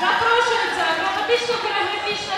Запрошується драматично-хореографічна